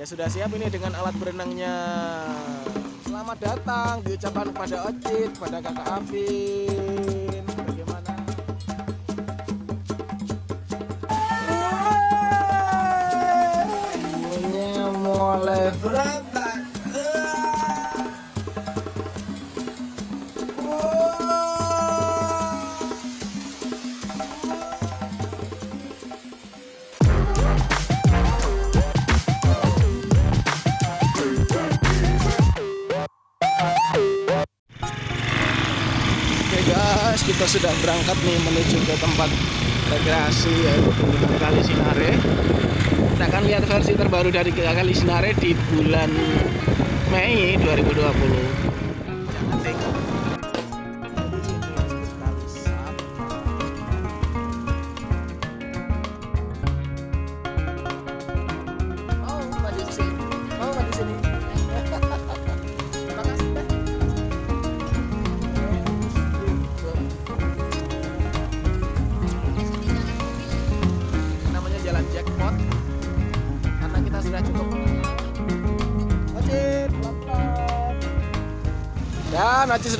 Dia sudah siap ini dengan alat berenangnya. Selamat datang diucapkan kepada Ocit, kepada kakak Afin. Bagaimana? Semuanya mulai berangkat nih menuju ke tempat rekreasi yaitu Kali Sinare. Kita akan lihat versi terbaru dari Kali Sinare di bulan Mei 2020.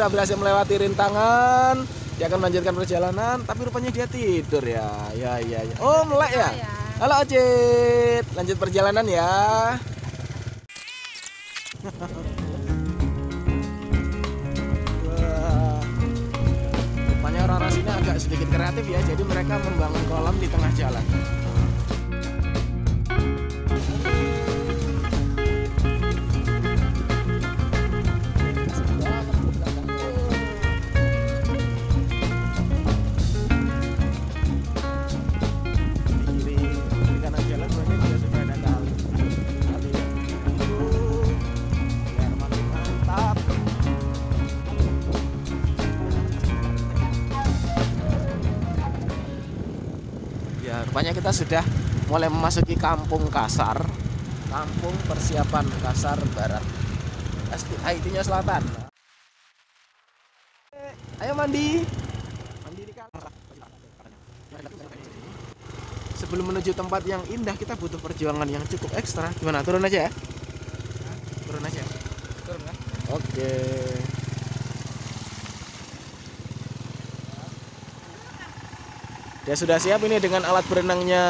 Sudah berhasil melewati rintangan dia akan melanjutkan perjalanan tapi rupanya dia tidur ya ya ya, ya. oh melek ya halo Ocit lanjut perjalanan ya Wah. Rupanya orang-orang sini agak sedikit kreatif ya, jadi mereka membangun kolam di tengah jalan. Rupanya kita sudah mulai memasuki kampung Kasar. Kampung persiapan Kasar Barat. Pasti IT-nya selatan. Ayo mandi. Mandi di. Sebelum menuju tempat yang indah, kita butuh perjuangan yang cukup ekstra. Gimana? Turun aja ya? Turun aja. Turun kan? Oke. Dia sudah siap ini dengan alat berenangnya.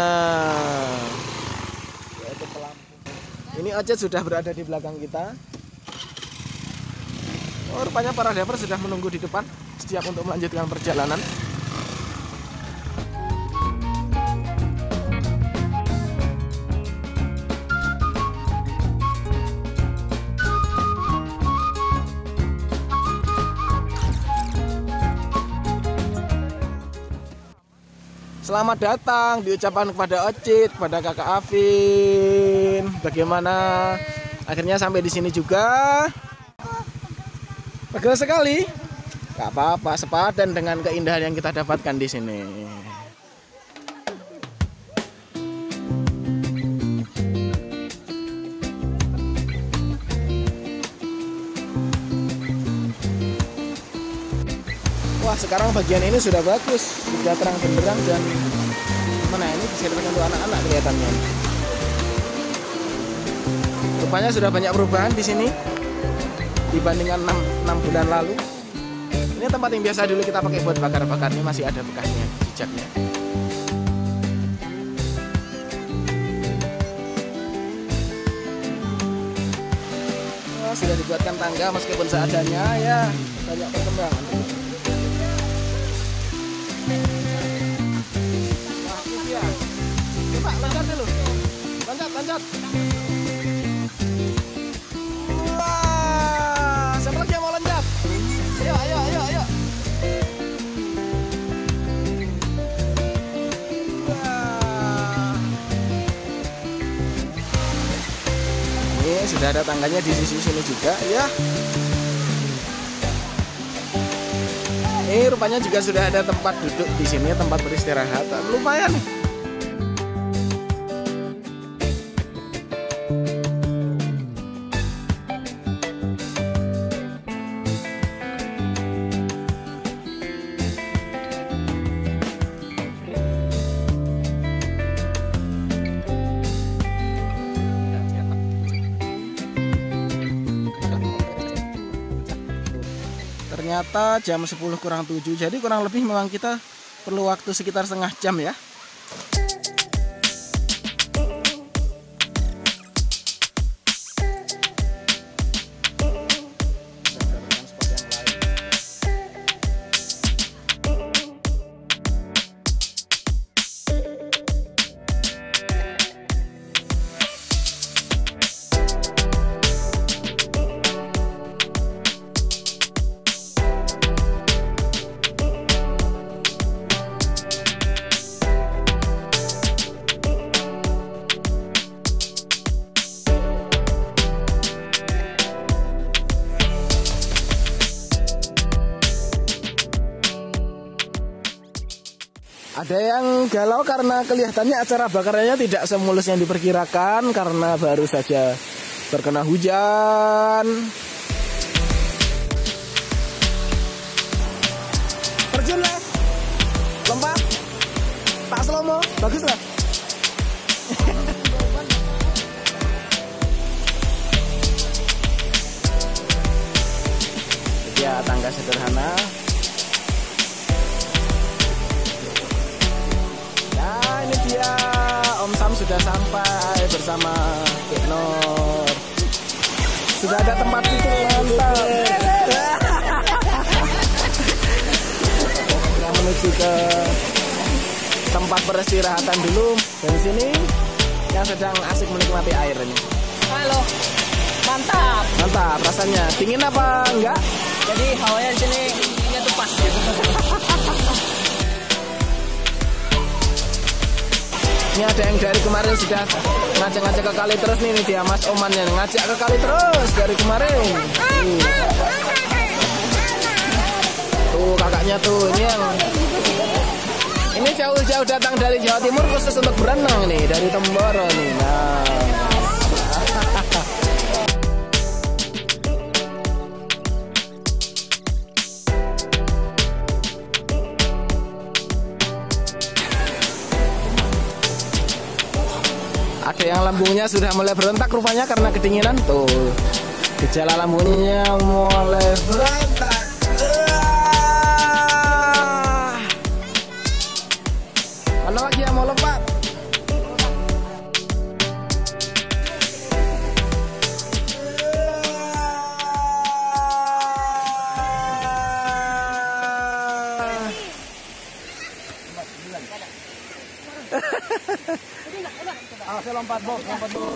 Yaitu pelampung. Ini Ocet sudah berada di belakang kita. Oh, rupanya para diver sudah menunggu di depan, siap untuk melanjutkan perjalanan. Selamat datang diucapkan kepada Ocit, kepada kakak Afin. Bagaimana? Akhirnya sampai di sini juga. Pegel sekali. Gak apa-apa, sepadan dengan keindahan yang kita dapatkan di sini. Sekarang bagian ini sudah bagus, sudah terang benderang dan mana ini bisa digunakan untuk anak-anak kelihatannya. Rupanya sudah banyak perubahan di sini dibandingkan 6, 6 bulan lalu. Ini tempat yang biasa dulu kita pakai buat bakar-bakar ini masih ada bekasnya, jejaknya. Sudah dibuatkan tangga meskipun seadanya ya banyak perkembangan. Wah, mau. Ini sudah ada tangganya di sisi sini juga ya. Ini rupanya juga sudah ada tempat duduk di sini, tempat beristirahat. Lumayan nih. Ternyata jam 10 kurang 7 jadi kurang lebih memang kita perlu waktu sekitar setengah jam ya Ada yang galau karena kelihatannya acara bakarannya tidak semulus yang diperkirakan karena baru saja terkena hujan. Terjun lah, lompat, tak slomo, bagus lah. ya tangga sederhana sudah sampai bersama Kik Nur Sudah ada tempat itu mantap Kita menuju ke tempat peristirahatan dulu dari sini yang sedang asik menikmati air ini. Halo, mantap. Mantap rasanya. Dingin apa enggak? Jadi hawanya di sini ini tuh pas. Ya. Ini ada yang dari kemarin sudah ngajak-ngajak ke kali terus nih, nih dia Mas Oman yang ngajak ke kali terus dari kemarin. Tuh, kakaknya tuh ini yang ini jauh-jauh datang dari Jawa Timur khusus untuk berenang nih dari Temboro nih. Nah. Lambungnya sudah mulai berontak rupanya karena kedinginan. Tuh gejala lambungnya mulai berontak lompat, Bob. Lompat dulu.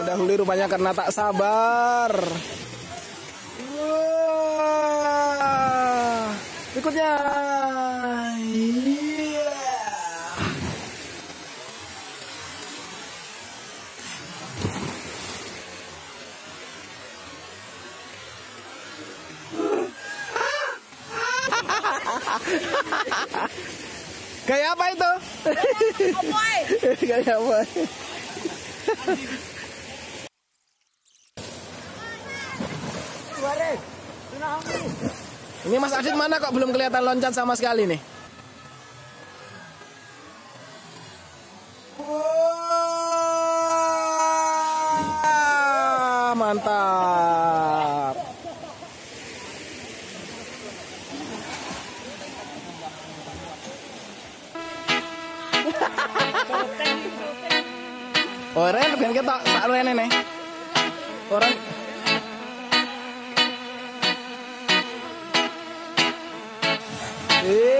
Mendahului rupanya karena tak sabar. Wah. Berikutnya. Kayak apa itu? Kayak apa? Ini Mas Adit mana kok belum kelihatan loncat sama sekali nih? Wah, mantap. Kita sak Ren ini. Orang Eh,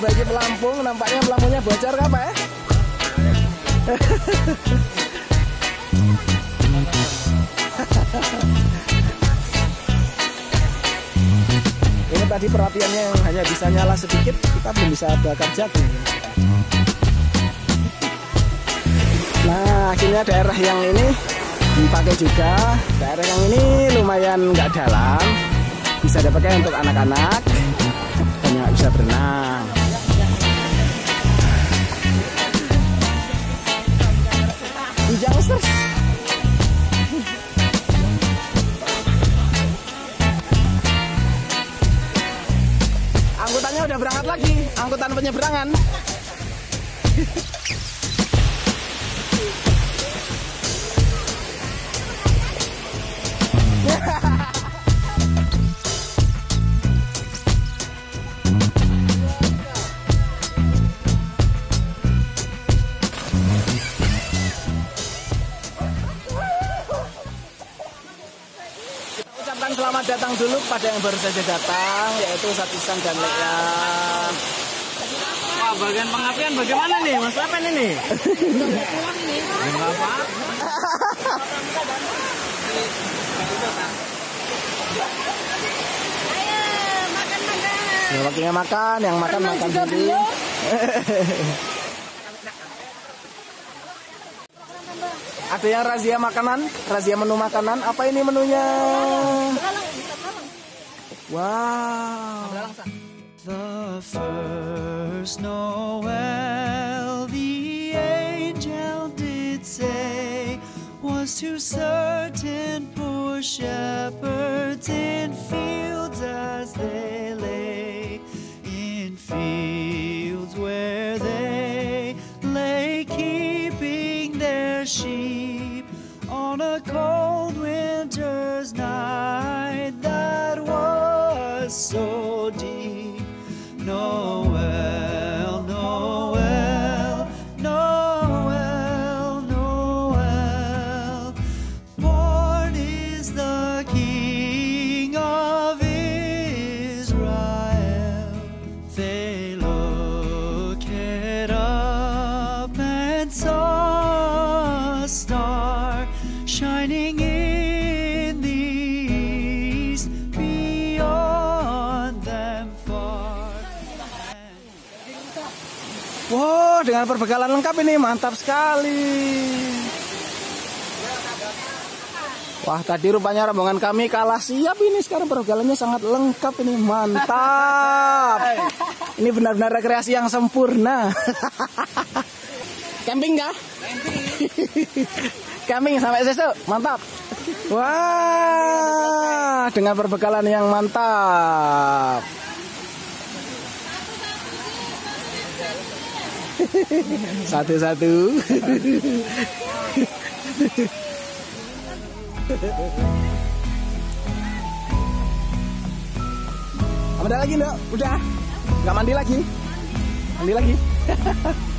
memperbaiki pelampung, nampaknya pelampunya bocor apa ya? Ini tadi perapiannya yang hanya bisa nyala sedikit, kita belum bisa bakar jagung. Nah, akhirnya daerah yang ini dipakai juga. Daerah yang ini lumayan nggak dalam, bisa dipakai untuk anak-anak, hanya bisa berenang. Angkutannya udah berangkat lagi, angkutan penyeberangan. Datang dulu pada yang baru saja datang, yaitu Satisan dan Lea. Wah, bagian pengapian bagaimana nih? Mas apa ini nih? Enggak apa. Ya, waktunya makan, yang makan makan sendiri. Ada yang razia makanan, razia menu makanan. Apa ini menunya? Wow. The first Noel, the angel did say, was to certain poor shepherds in fields as they lay, in fields Wow, dengan perbekalan lengkap ini mantap sekali. Wah, tadi rupanya rombongan kami kalah siap ini. Sekarang perbekalannya sangat lengkap ini, mantap. Ini benar-benar rekreasi yang sempurna. Camping kah? Camping sampai sesuk, mantap. Wah, dengan perbekalan yang mantap. Satu-satu. Mandi lagi enggak? Udah. Enggak mandi lagi. Mandi lagi.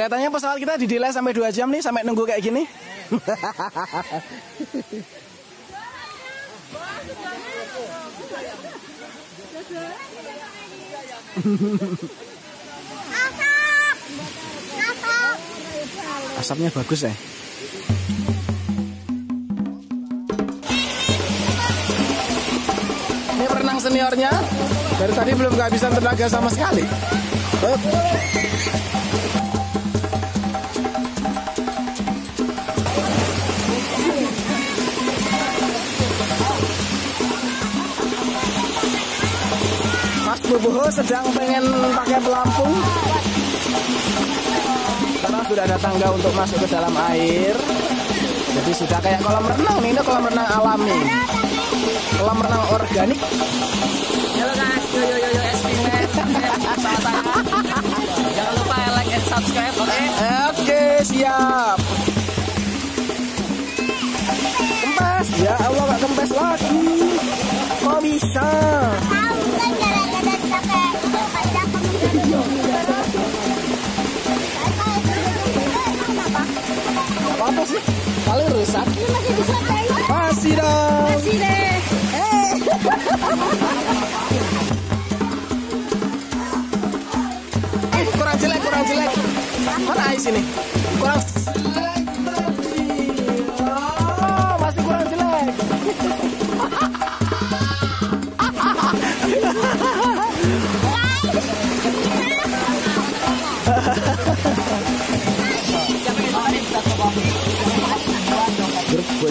Kelihatannya pesawat kita di delay sampai 2 jam nih sampai nunggu kayak gini. Asapnya bagus ya. Ini perenang seniornya dari tadi belum kehabisan tenaga sama sekali. Boboho sedang pengen pakai pelampung karena sudah ada tangga untuk masuk ke dalam air. Jadi sudah kayak kolam renang nih, ini kolam renang alami. kolam renang organik. Jangan lupa like and subscribe, oke? Oke, siap. Kempes. Ya Allah, gak kempes lagi. Kok bisa? Paling rusak. Ini masih Masih dong. masih deh. Eh. Eh, kurang jelek, kurang jelek. Mana Ais ini? Kurang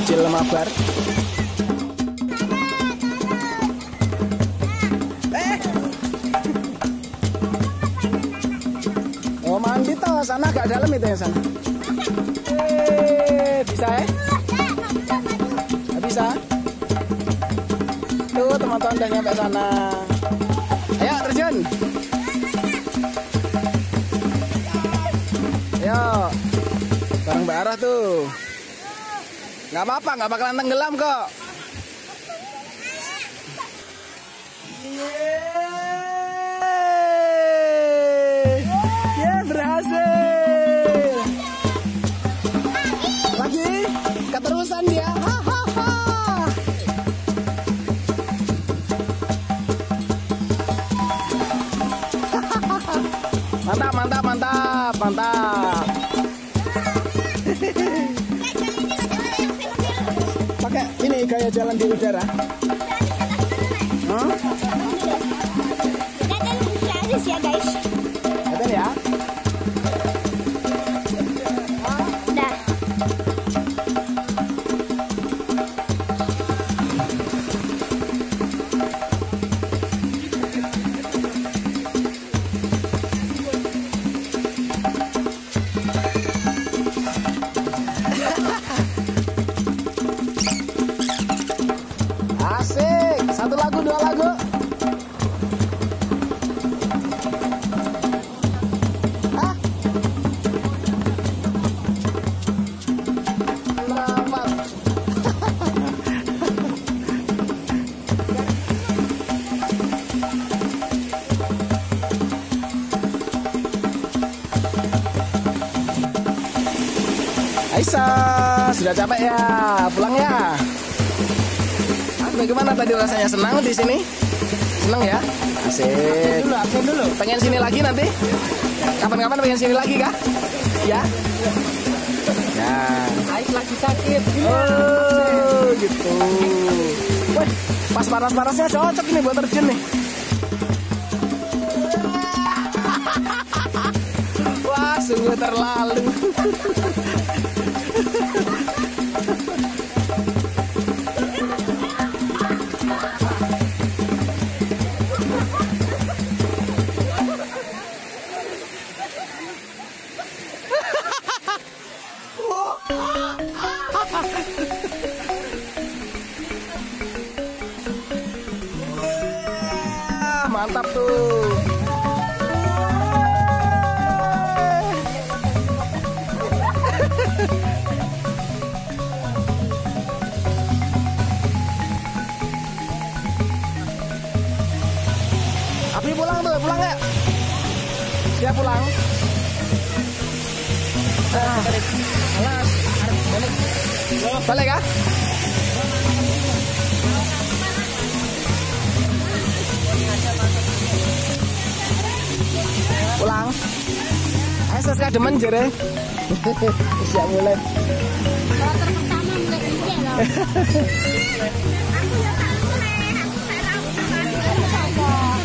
Bocil mabar. Oh mandi toh, sana agak dalam itu ya sana. Eh, bisa ya? Nggak bisa. Tuh teman-teman udah nyampe sana. Ayo terjun. Ayo. Bareng Mbak Arah tuh. Nggak apa-apa, nggak bakalan tenggelam kok. Yeay. Ya berhasil. Lagi keterusan dia. Hahaha. Mantap, mantap, mantap, mantap. Jalan di udara. Sudah capek ya? Pulang ya? Bagaimana tadi rasanya senang di sini? Senang ya? Asik. Dulu, absen dulu. Pengen sini lagi nanti? Kapan-kapan pengen sini lagi kah? Ya? Ya. Ais lagi sakit. Oh, gitu. Wah, pas panas-panasnya cocok ini buat terjun nih. Wah, sungguh terlalu. mantap tuh. Api pulang tuh, pulang ya? Siap pulang. Ah. Balik kah? Pulang. Ayo sesuai demen jere. Siap mulai.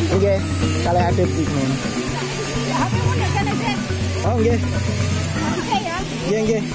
Oke, kalau ada bingung. Oh, oke. Giang Giang